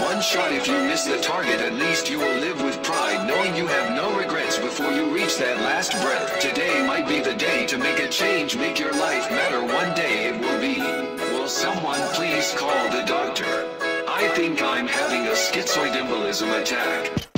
one shot if you miss the target. At least you will live with pride, knowing you have no regrets before you reach that last breath. Today might be the day to make a change, make your life matter. One day it will be. Will someone please call the doctor? I think I'm having a schizoid embolism attack.